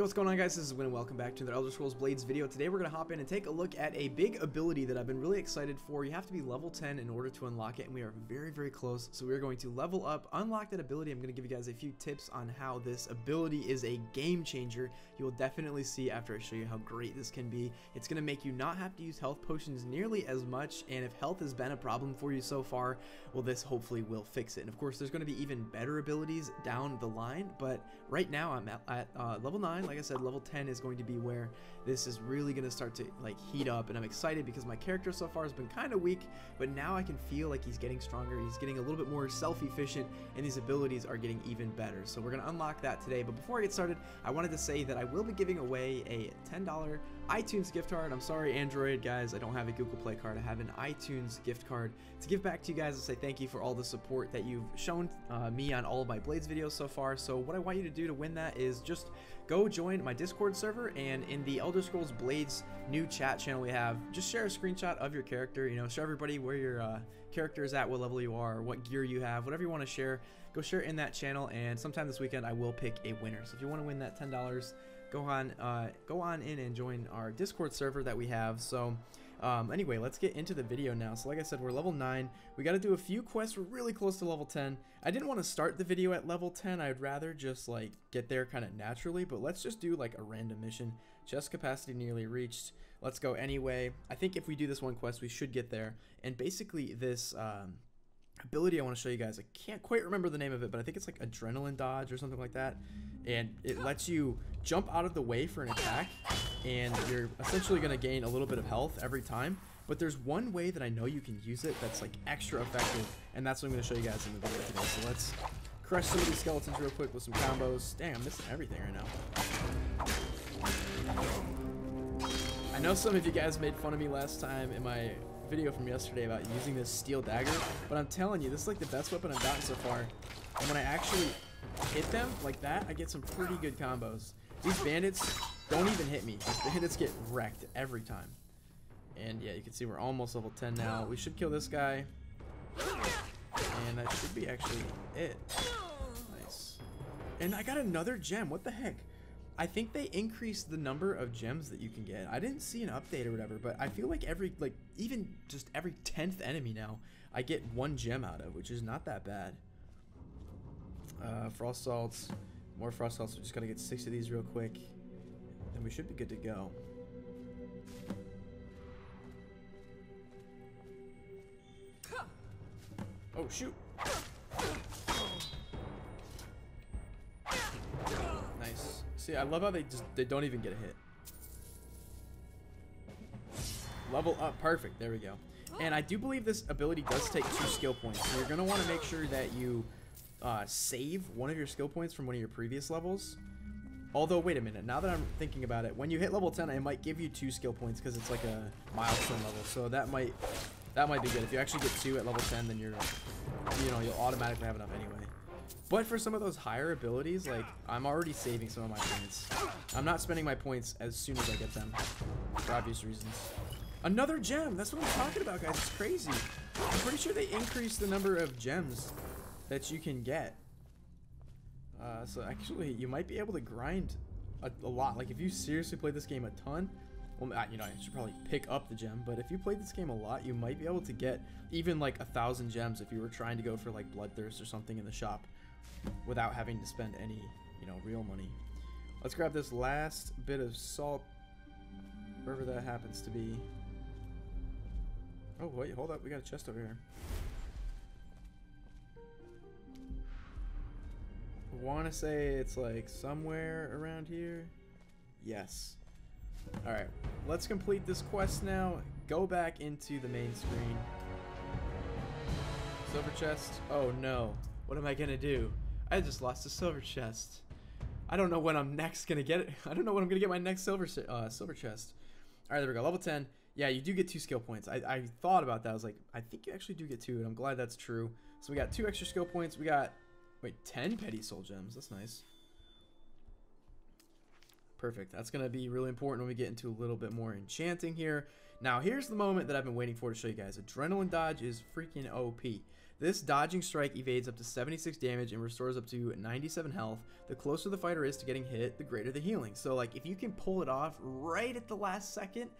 Yo, what's going on guys? This is Win and welcome back to the Elder Scrolls Blades video. Today we're going to hop in and take a look at a big ability that I've been really excited for. You have to be level 10 in order to unlock it and we are very, very close. So we're going to level up, unlock that ability. I'm going to give you guys a few tips on how this ability is a game changer. You will definitely see after I show you how great this can be. It's going to make you not have to use health potions nearly as much and if health has been a problem for you so far, well this hopefully will fix it. And of course there's going to be even better abilities down the line, but right now I'm at, at uh, level 9, like I said, level 10 is going to be where this is really going to start to like heat up and I'm excited because my character so far has been kind of weak but now I can feel like he's getting stronger he's getting a little bit more self-efficient and these abilities are getting even better. So we're gonna unlock that today but before I get started I wanted to say that I will be giving away a $10 iTunes gift card. I'm sorry Android guys I don't have a Google Play card I have an iTunes gift card to give back to you guys and say thank you for all the support that you've shown uh, me on all of my Blades videos so far. So what I want you to do to win that is just go join my Discord Discord server and in the Elder Scrolls Blades new chat channel we have, just share a screenshot of your character, you know, show everybody where your uh, character is at, what level you are, what gear you have, whatever you want to share, go share in that channel and sometime this weekend I will pick a winner. So if you want to win that $10, go on uh, go on in and join our Discord server that we have. So um, anyway, let's get into the video now. So like I said, we're level 9. We got to do a few quests. We're really close to level 10. I didn't want to start the video at level 10. I'd rather just like get there kind of naturally, but let's just do like a random mission. Chest capacity nearly reached. Let's go anyway. I think if we do this one quest, we should get there. And basically this... Um, ability I want to show you guys. I can't quite remember the name of it, but I think it's like adrenaline dodge or something like that. And it lets you jump out of the way for an attack and you're essentially going to gain a little bit of health every time. But there's one way that I know you can use it that's like extra effective, and that's what I'm going to show you guys in the video today. So let's crush some of these skeletons real quick with some combos. Damn, I'm missing everything right now. I know some of you guys made fun of me last time in my video from yesterday about using this steel dagger, but I'm telling you, this is like the best weapon I've gotten so far. And when I actually hit them like that, I get some pretty good combos. These bandits don't even hit me. The bandits get wrecked every time. And yeah, you can see we're almost level 10 now. We should kill this guy. And that should be actually it. Nice. And I got another gem. What the heck? I think they increased the number of gems that you can get. I didn't see an update or whatever, but I feel like every, like, even just every 10th enemy now, I get one gem out of, which is not that bad. Uh, frost salts. More frost salts. We just gotta get six of these real quick. And we should be good to go. Oh, shoot. Nice. See, I love how they just they don't even get a hit. Level up. Perfect. There we go. And I do believe this ability does take two skill points. You're going to want to make sure that you uh, save one of your skill points from one of your previous levels. Although, wait a minute. Now that I'm thinking about it, when you hit level 10, it might give you two skill points because it's like a milestone level. So that might that might be good. If you actually get two at level 10, then you're, you know, you'll automatically have enough anyway. But for some of those higher abilities, like, I'm already saving some of my points. I'm not spending my points as soon as I get them, for obvious reasons. Another gem! That's what I'm talking about, guys. It's crazy. I'm pretty sure they increased the number of gems that you can get. Uh, so actually, you might be able to grind a, a, lot. Like, if you seriously play this game a ton, well, uh, you know, I should probably pick up the gem, but if you played this game a lot, you might be able to get even like a thousand gems if you were trying to go for like Bloodthirst or something in the shop without having to spend any, you know, real money. Let's grab this last bit of salt, wherever that happens to be. Oh, wait, hold up. We got a chest over here. Want to say it's like somewhere around here. Yes. Alright, let's complete this quest now. Go back into the main screen. Silver chest. Oh no. What am I gonna do? I just lost a silver chest. I don't know when I'm next gonna get it. I don't know when I'm gonna get my next silver uh, silver chest. Alright, there we go. Level 10. Yeah, you do get two skill points. I, I thought about that. I was like, I think you actually do get two, and I'm glad that's true. So we got two extra skill points. We got Wait, 10 petty soul gems. That's nice. Perfect. That's going to be really important when we get into a little bit more enchanting here. Now, here's the moment that I've been waiting for to show you guys. Adrenaline Dodge is freaking OP. This dodging strike evades up to 76 damage and restores up to 97 health. The closer the fighter is to getting hit, the greater the healing. So like if you can pull it off right at the last second,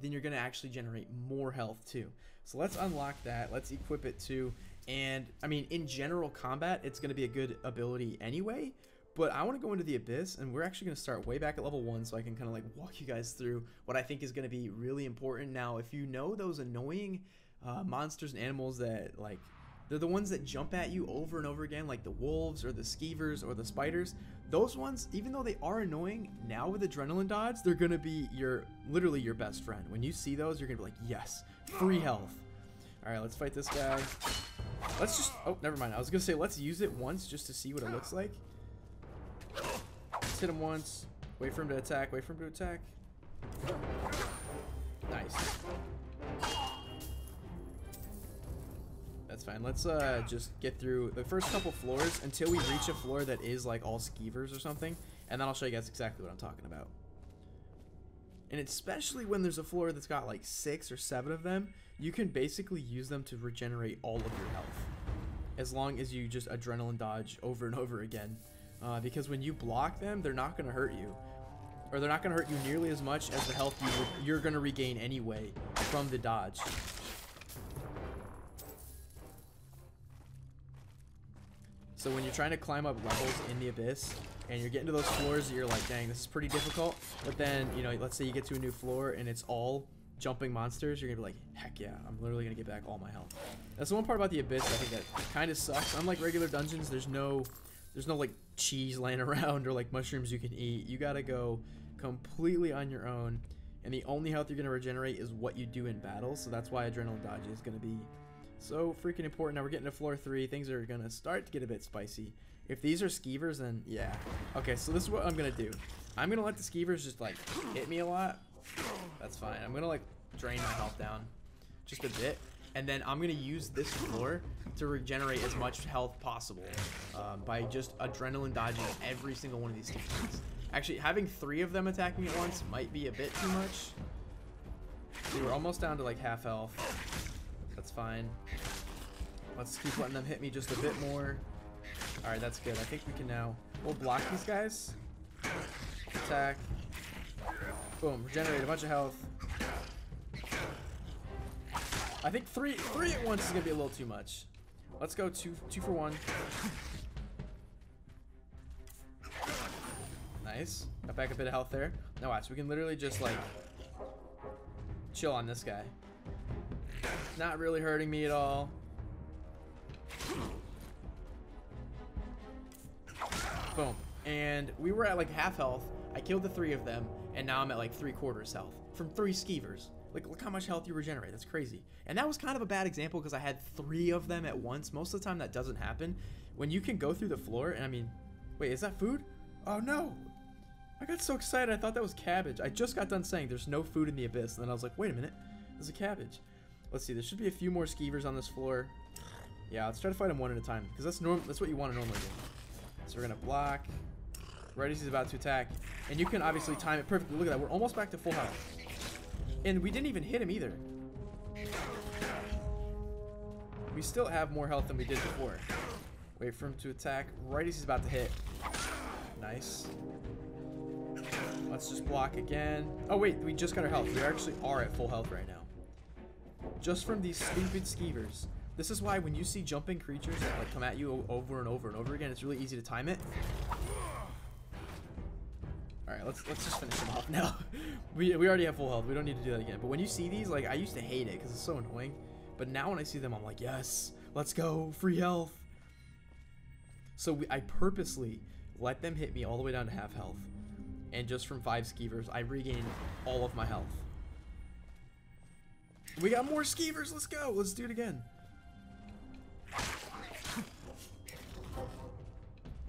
then you're going to actually generate more health too. So let's unlock that. Let's equip it too. And I mean, in general combat, it's going to be a good ability anyway. But I want to go into the Abyss, and we're actually going to start way back at level 1 so I can kind of like walk you guys through what I think is going to be really important. Now, if you know those annoying uh, monsters and animals that like they're the ones that jump at you over and over again, like the wolves or the skeevers or the spiders. Those ones, even though they are annoying, now with adrenaline dodge, they're gonna be your literally your best friend. When you see those, you're gonna be like, yes, free health. All right, let's fight this guy. Let's just, oh, never mind. I was gonna say, let's use it once just to see what it looks like. Let's hit him once. Wait for him to attack, wait for him to attack. Nice. That's fine. Let's uh, just get through the first couple floors until we reach a floor that is like all skeevers or something. And then I'll show you guys exactly what I'm talking about. And especially when there's a floor that's got like six or seven of them, you can basically use them to regenerate all of your health. As long as you just adrenaline dodge over and over again. Uh, because when you block them, they're not going to hurt you. Or they're not going to hurt you nearly as much as the health you you're going to regain anyway from the dodge. So when you're trying to climb up levels in the Abyss, and you're getting to those floors, you're like, dang, this is pretty difficult. But then, you know, let's say you get to a new floor and it's all jumping monsters, you're gonna be like, heck yeah, I'm literally gonna get back all my health. That's the one part about the Abyss I think that kind of sucks. Unlike regular dungeons, there's no, there's no like cheese laying around or like mushrooms you can eat. You gotta go completely on your own, and the only health you're gonna regenerate is what you do in battle. So that's why adrenaline dodge is gonna be so freaking important. Now we're getting to floor three. Things are gonna start to get a bit spicy. If these are skeevers, then yeah. Okay, so this is what I'm gonna do. I'm gonna let the skeevers just like hit me a lot. That's fine. I'm gonna like drain my health down just a bit. And then I'm gonna use this floor to regenerate as much health possible um, by just adrenaline dodging every single one of these skeevers. Actually, having three of them attacking at once might be a bit too much. We were almost down to like half health. That's fine. Let's keep letting them hit me just a bit more. Alright, that's good. I think we can now... We'll block these guys. Attack. Boom. Regenerate a bunch of health. I think three three at once is going to be a little too much. Let's go two, two for one. Nice. Got back a bit of health there. Now watch. We can literally just, like, chill on this guy. Not really hurting me at all. Boom. And we were at like half health. I killed the three of them, and now I'm at like three quarters health from three skeevers. Like, look how much health you regenerate. That's crazy. And that was kind of a bad example because I had three of them at once. Most of the time, that doesn't happen. When you can go through the floor, and I mean, wait, is that food? Oh no! I got so excited. I thought that was cabbage. I just got done saying there's no food in the abyss, and then I was like, wait a minute, there's a cabbage. Let's see, there should be a few more skeevers on this floor. Yeah, let's try to fight them one at a time, because that's norm that's what you want to normally do. So we're to block. Right as he's about to attack. And you can obviously time it perfectly. Look at that, we're almost back to full health. And we didn't even hit him either. We still have more health than we did before. Wait for him to attack right as he's about to hit. Nice. Let's just block again. Oh wait, we just got our health. We actually are at full health right now just from these stupid skeevers. This is why when you see jumping creatures that like come at you over and over and over again, it's really easy to time it. All right, let's let's just finish them off now. we we already have full health. We don't need to do that again. But when you see these, like I used to hate it because it's so annoying. But now when I see them, I'm like, yes, let's go, free health. So we, I purposely let them hit me all the way down to half health, and just from five skeevers, I regained all of my health. We got more skeevers. Let's go. Let's do it again.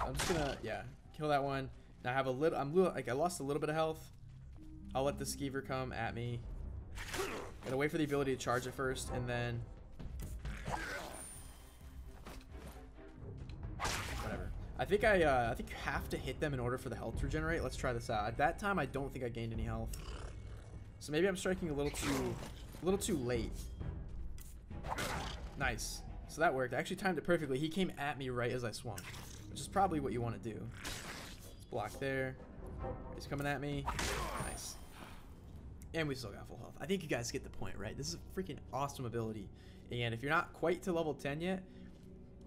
I'm just gonna, yeah, kill that one. Now I have a little, I'm like I lost a little bit of health. I'll let the skeever come at me. Gotta wait for the ability to charge it first, and then whatever. I think I, uh, I think you have to hit them in order for the health to regenerate. Let's try this out. At that time, I don't think I gained any health. So maybe I'm striking a little too, a little too late. Nice. So that worked. I actually timed it perfectly. He came at me right as I swung, which is probably what you want to do. Let's block there. He's coming at me. Nice. And we still got full health. I think you guys get the point, right? This is a freaking awesome ability. And if you're not quite to level 10 yet,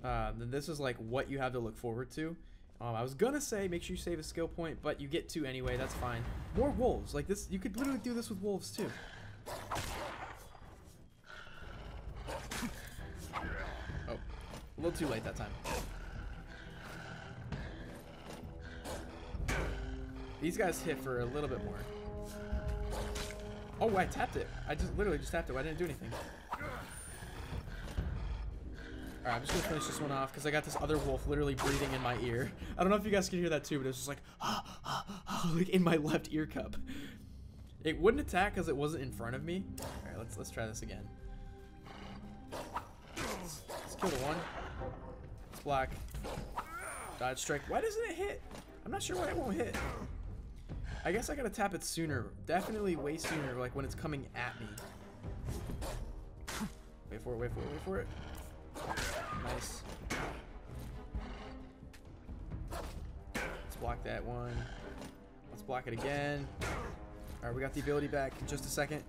uh, then this is like what you have to look forward to. Um, I was gonna say make sure you save a skill point, but you get two anyway. That's fine. More wolves like this. You could literally do this with wolves too. Oh, a little too late that time. These guys hit for a little bit more. Oh, I tapped it. I just literally just tapped it. I didn't do anything. Alright, I'm just gonna finish this one off because I got this other wolf literally breathing in my ear. I don't know if you guys can hear that too, but it's just like, like in my left ear cup. It wouldn't attack because it wasn't in front of me. Alright, let's let's try this again. Let's, let's kill the one. It's black. Dodge strike. Why doesn't it hit? I'm not sure why it won't hit. I guess I gotta tap it sooner. Definitely way sooner, like when it's coming at me. Wait for it, wait for it, wait for it. Nice. Let's block that one. Let's block it again. Alright, we got the ability back in just a second.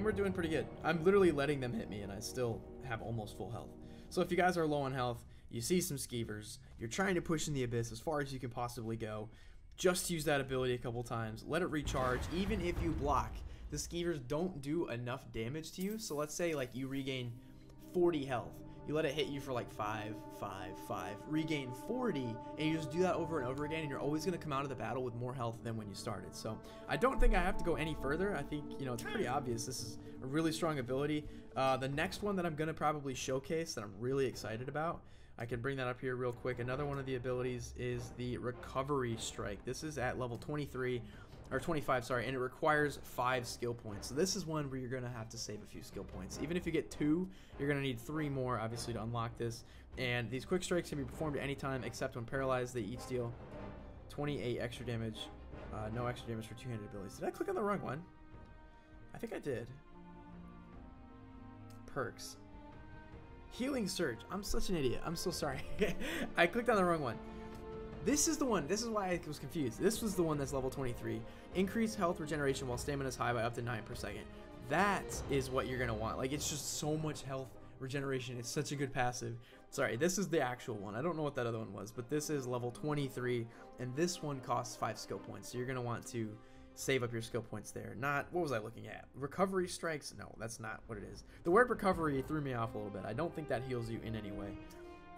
And we're doing pretty good. I'm literally letting them hit me and I still have almost full health. So if you guys are low on health, you see some skeevers, you're trying to push in the abyss as far as you can possibly go, just use that ability a couple times. Let it recharge, even if you block. The skeevers don't do enough damage to you. So let's say like you regain 40 health. You let it hit you for like 5, 5, 5, regain 40, and you just do that over and over again, and you're always going to come out of the battle with more health than when you started. So I don't think I have to go any further. I think, you know, it's pretty obvious. This is a really strong ability. Uh, the next one that I'm going to probably showcase that I'm really excited about I can bring that up here real quick. Another one of the abilities is the Recovery Strike. This is at level 23, or 25, sorry, and it requires five skill points. So this is one where you're to have to save a few skill points. Even if you get two, you're to need three more, obviously, to unlock this. And these quick strikes can be performed at any time, except when paralyzed, they each deal 28 extra damage. Uh, no extra damage for two-handed abilities. Did I click on the wrong one? I think I did. Perks. Healing Surge. I'm such an idiot. I'm so sorry. I clicked on the wrong one. This is the one. This is why I was confused. This was the one that's level 23. Increase health regeneration while stamina is high by up to 9 per second. That is what you're going to want. Like, it's just so much health regeneration. It's such a good passive. Sorry, this is the actual one. I don't know what that other one was, but this is level 23, and this one costs 5 skill points. So you're going to want to save up your skill points there. Not, what was I looking at? Recovery strikes? No, that's not what it is. The word recovery threw me off a little bit. I don't think that heals you in any way.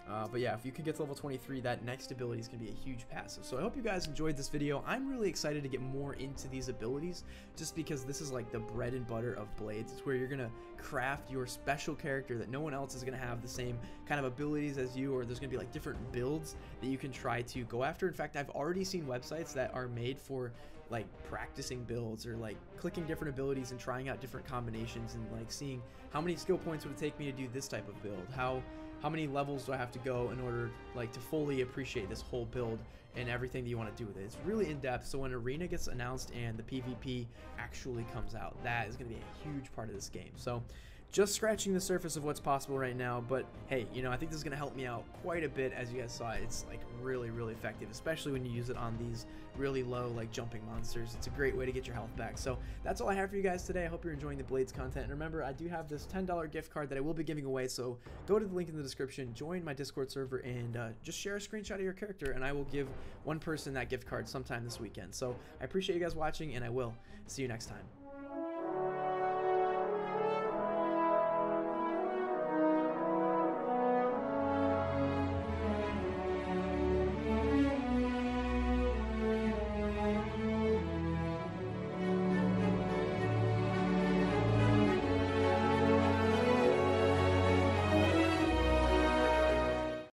Uh, but yeah, if you could get to level 23, that next ability is going to be a huge passive. So I hope you guys enjoyed this video. I'm really excited to get more into these abilities just because this is like the bread and butter of Blades. It's where you're going to craft your special character that no one else is going to have the same kind of abilities as you or there's going to be like different builds that you can try to go after. In fact, I've already seen websites that are made for like practicing builds or like clicking different abilities and trying out different combinations and like seeing how many skill points would it take me to do this type of build how how many levels do I have to go in order like to fully appreciate this whole build and everything that you want to do with it. It's really in depth. So when Arena gets announced and the PvP actually comes out, that is going to be a huge part of this game. So just scratching the surface of what's possible right now, but hey, you know, I think this is going to help me out quite a bit. As you guys saw, it's like really, really effective, especially when you use it on these really low, like jumping monsters. It's a great way to get your health back. So that's all I have for you guys today. I hope you're enjoying the Blades content. And remember, I do have this $10 gift card that I will be giving away. So go to the link in the description, join my Discord server, and uh, just share a screenshot of your character, and I will give one person that gift card sometime this weekend. So I appreciate you guys watching, and I will see you next time.